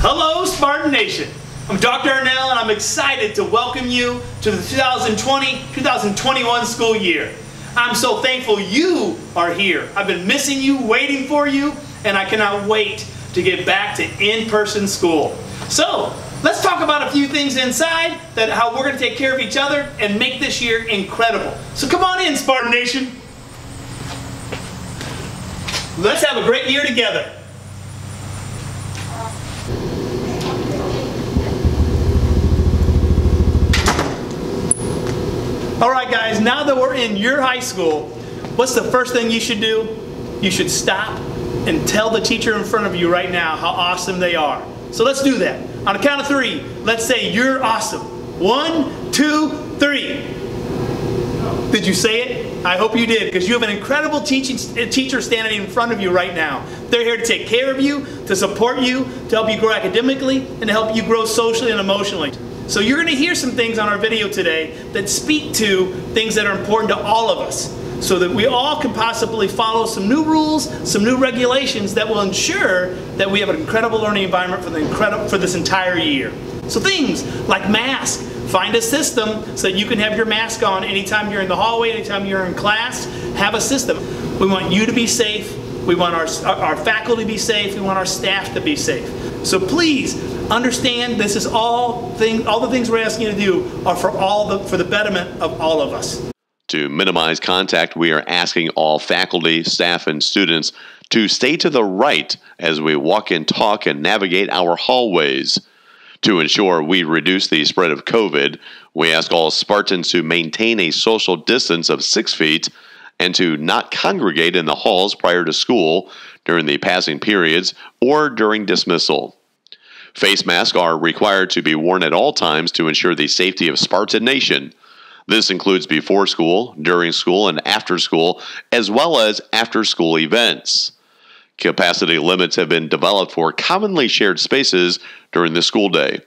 Hello, Spartan Nation. I'm Dr. Arnell, and I'm excited to welcome you to the 2020-2021 school year. I'm so thankful you are here. I've been missing you, waiting for you, and I cannot wait to get back to in-person school. So, let's talk about a few things inside that how we're going to take care of each other and make this year incredible. So come on in, Spartan Nation. Let's have a great year together. All right, guys, now that we're in your high school, what's the first thing you should do? You should stop and tell the teacher in front of you right now how awesome they are. So let's do that. On a count of three, let's say you're awesome. One, two, three. Did you say it? I hope you did, because you have an incredible teaching uh, teacher standing in front of you right now. They're here to take care of you, to support you, to help you grow academically, and to help you grow socially and emotionally. So you're going to hear some things on our video today that speak to things that are important to all of us so that we all can possibly follow some new rules, some new regulations that will ensure that we have an incredible learning environment for, the incredible, for this entire year. So things like mask, find a system so that you can have your mask on anytime you're in the hallway, anytime you're in class, have a system. We want you to be safe, we want our, our faculty to be safe, we want our staff to be safe. So please understand this is all thing, all the things we're asking you to do are for all the for the betterment of all of us. To minimize contact, we are asking all faculty, staff, and students to stay to the right as we walk and talk and navigate our hallways. To ensure we reduce the spread of COVID, we ask all Spartans to maintain a social distance of six feet and to not congregate in the halls prior to school, during the passing periods, or during dismissal. Face masks are required to be worn at all times to ensure the safety of Spartan Nation. This includes before school, during school, and after school, as well as after school events. Capacity limits have been developed for commonly shared spaces during the school day.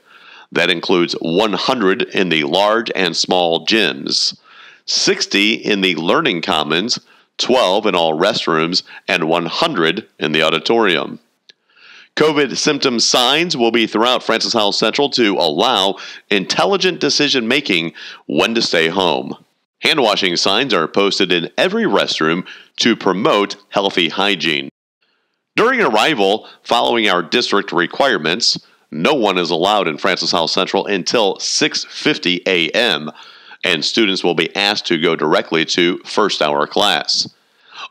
That includes 100 in the large and small gyms, 60 in the learning commons, 12 in all restrooms, and 100 in the auditorium. COVID symptom signs will be throughout Francis Howell Central to allow intelligent decision making when to stay home. Hand washing signs are posted in every restroom to promote healthy hygiene. During arrival, following our district requirements, no one is allowed in Francis Howell Central until 6:50 a.m. and students will be asked to go directly to first hour class.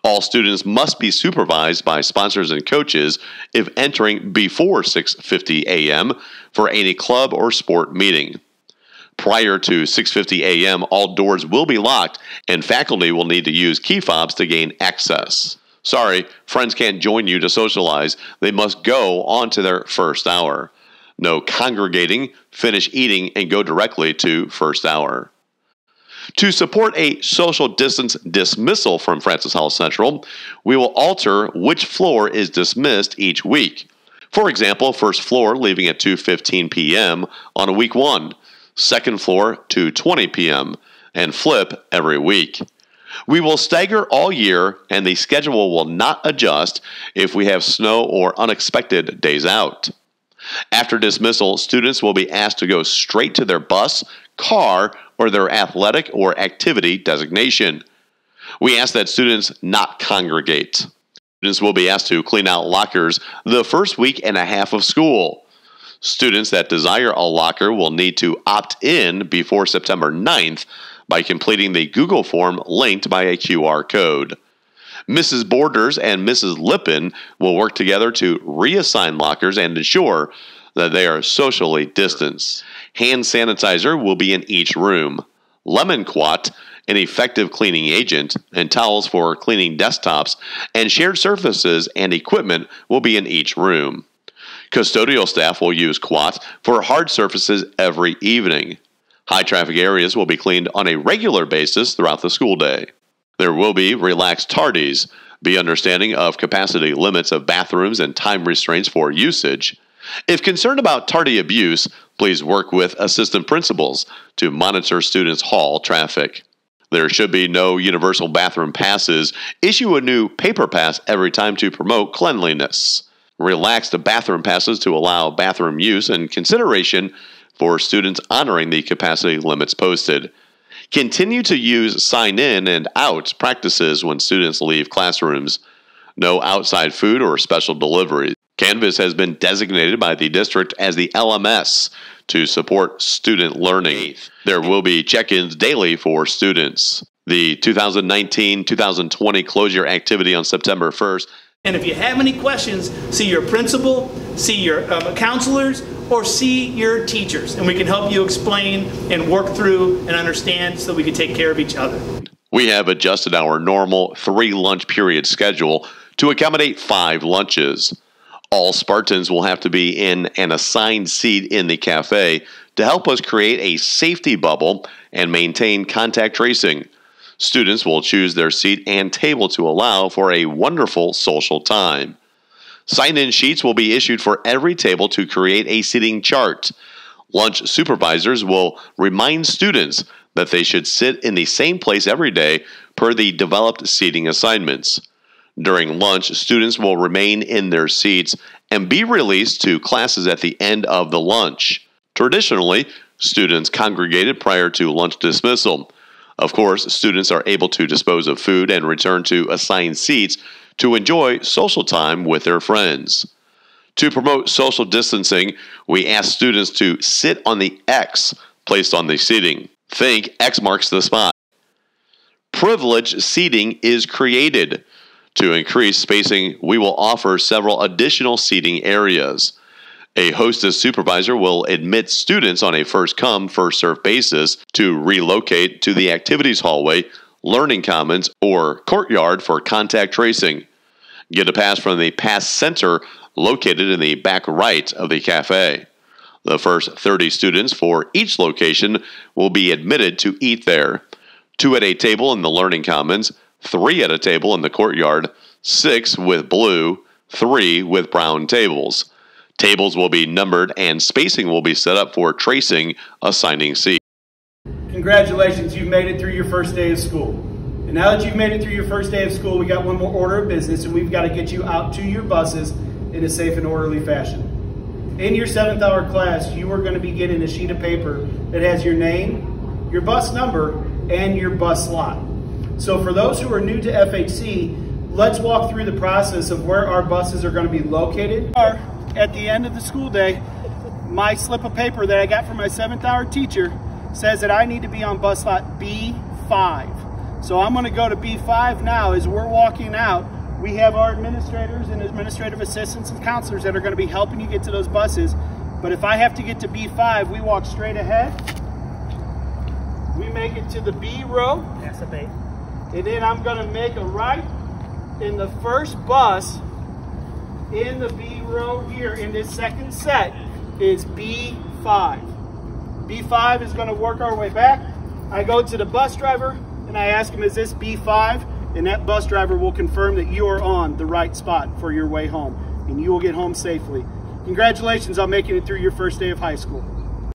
All students must be supervised by sponsors and coaches if entering before 6:50 a.m. for any club or sport meeting. Prior to 6:50 a.m., all doors will be locked and faculty will need to use key fobs to gain access. Sorry, friends can't join you to socialize. They must go on to their first hour. No congregating, finish eating, and go directly to first hour. To support a social distance dismissal from Francis Howell Central, we will alter which floor is dismissed each week. For example, first floor leaving at 2:15 p.m. on a week 1, second floor 2:20 p.m., and flip every week. We will stagger all year and the schedule will not adjust if we have snow or unexpected days out. After dismissal, students will be asked to go straight to their bus, car, or their athletic or activity designation. We ask that students not congregate. Students will be asked to clean out lockers the first week and a half of school. Students that desire a locker will need to opt in before September 9th by completing the Google form linked by a QR code. Mrs. Borders and Mrs. Lippin will work together to reassign lockers and ensure that they are socially distanced. Hand sanitizer will be in each room. Lemon Quat, an effective cleaning agent, and towels for cleaning desktops and shared surfaces and equipment will be in each room. Custodial staff will use Quat for hard surfaces every evening. High traffic areas will be cleaned on a regular basis throughout the school day. There will be relaxed tardies, be understanding of capacity limits of bathrooms and time restraints for usage. If concerned about tardy abuse, please work with assistant principals to monitor students' hall traffic. There should be no universal bathroom passes. Issue a new paper pass every time to promote cleanliness. Relax the bathroom passes to allow bathroom use and consideration for students honoring the capacity limits posted. Continue to use sign in and out practices when students leave classrooms. No outside food or special deliveries. Canvas has been designated by the district as the LMS to support student learning. There will be check ins daily for students. The 2019 2020 closure activity on September 1st. And if you have any questions, see your principal, see your um, counselors, or see your teachers, and we can help you explain and work through and understand so we can take care of each other. We have adjusted our normal three lunch period schedule to accommodate five lunches. All Spartans will have to be in an assigned seat in the cafe to help us create a safety bubble and maintain contact tracing. Students will choose their seat and table to allow for a wonderful social time. Sign in sheets will be issued for every table to create a seating chart. Lunch supervisors will remind students that they should sit in the same place every day per the developed seating assignments. During lunch, students will remain in their seats and be released to classes at the end of the lunch. Traditionally, students congregated prior to lunch dismissal. Of course, students are able to dispose of food and return to assigned seats to enjoy social time with their friends. To promote social distancing, we ask students to sit on the X placed on the seating. Think X marks the spot. Privileged seating is created. To increase spacing, we will offer several additional seating areas. A hostess supervisor will admit students on a first come, first served basis to relocate to the activities hallway, learning commons, or courtyard for contact tracing. Get a pass from the Pass Center located in the back right of the cafe. The first 30 students for each location will be admitted to eat there. Two at a table in the Learning Commons, three at a table in the courtyard, six with blue, three with brown tables. Tables will be numbered and spacing will be set up for tracing assigning seats. Congratulations, you've made it through your first day of school. And now that you've made it through your first day of school, we got one more order of business, and we've got to get you out to your buses in a safe and orderly fashion. In your seventh hour class, you are going to be getting a sheet of paper that has your name, your bus number, and your bus slot. So for those who are new to FHC, let's walk through the process of where our buses are going to be located. At the end of the school day, my slip of paper that I got from my seventh hour teacher says that I need to be on bus lot B5. So I'm going to go to B5 now as we're walking out. We have our administrators and administrative assistants and counselors that are going to be helping you get to those buses. But if I have to get to B5, we walk straight ahead. We make it to the B row. That's. And then I'm gonna make a right in the first bus in the B row here in this second set is B5. B5 is gonna work our way back. I go to the bus driver and I ask him, is this B5? And that bus driver will confirm that you are on the right spot for your way home and you will get home safely. Congratulations on making it through your first day of high school.